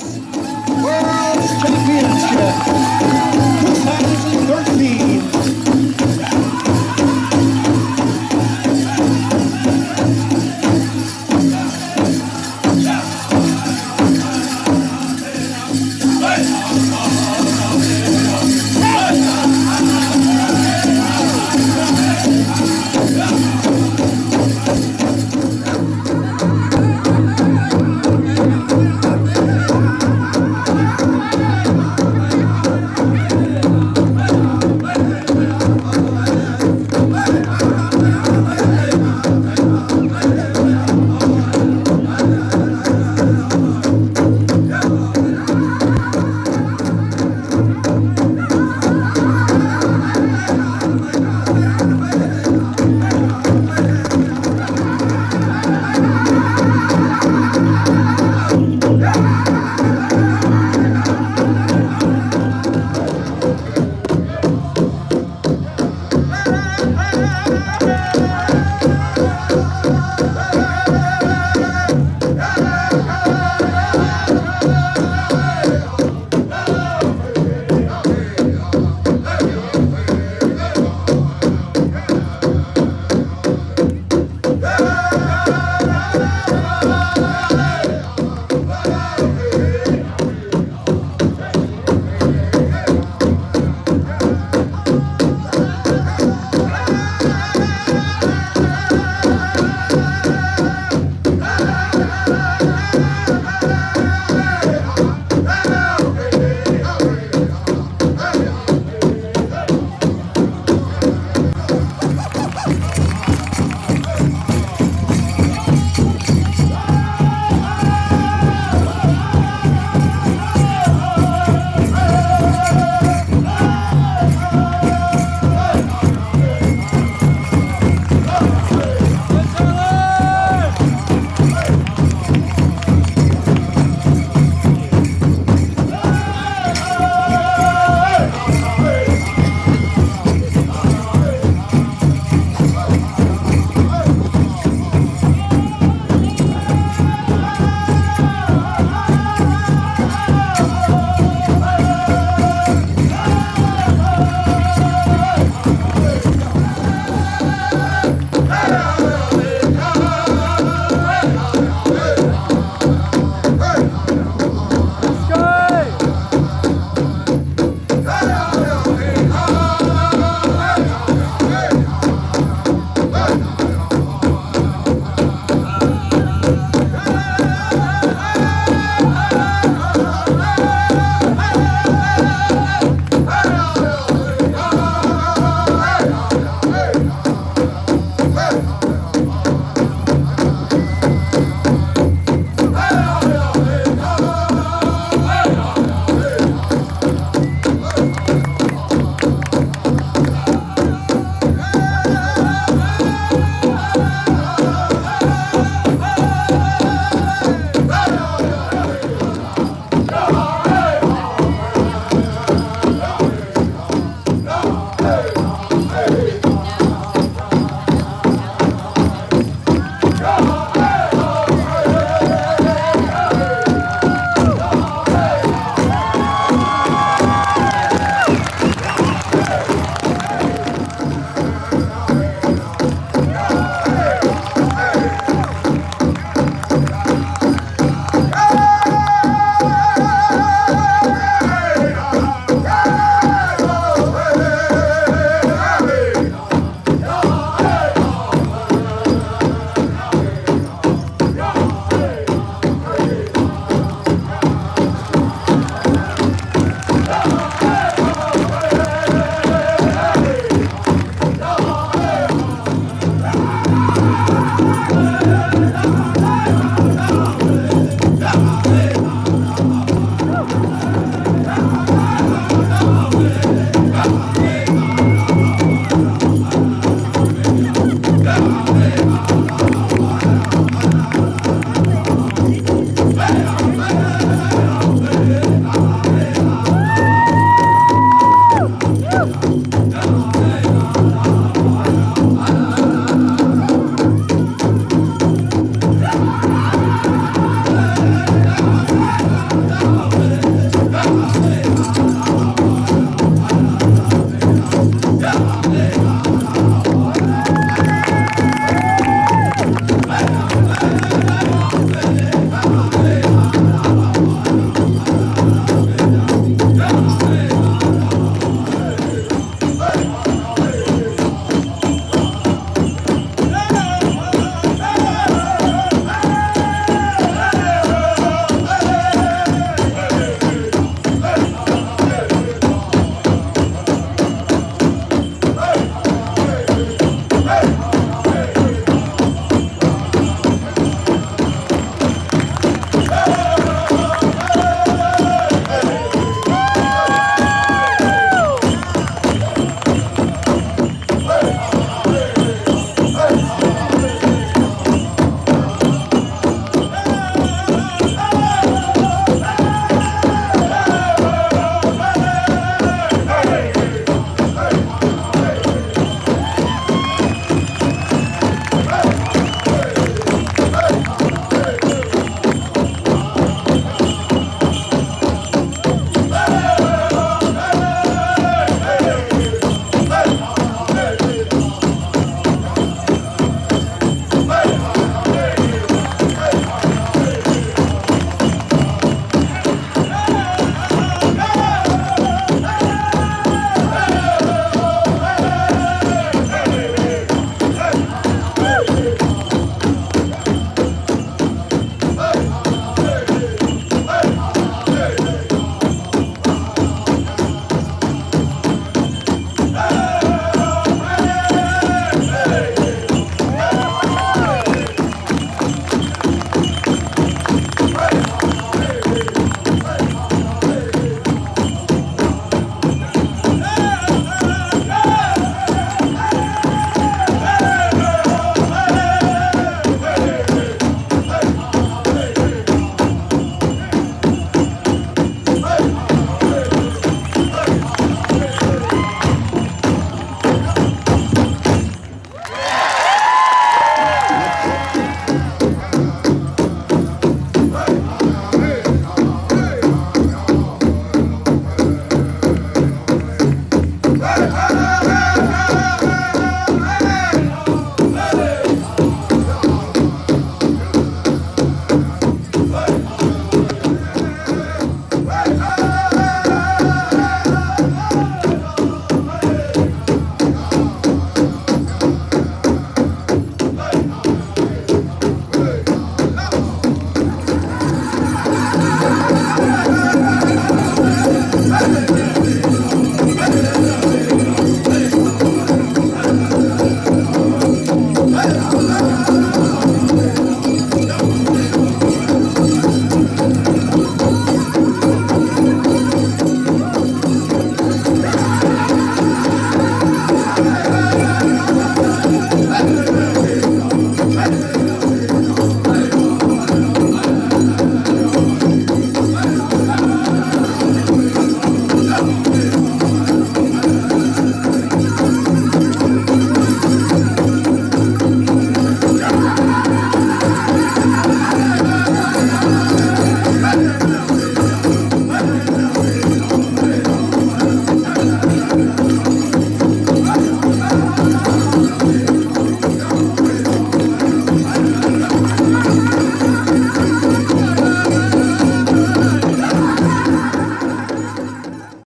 World Championship 2013. Oh!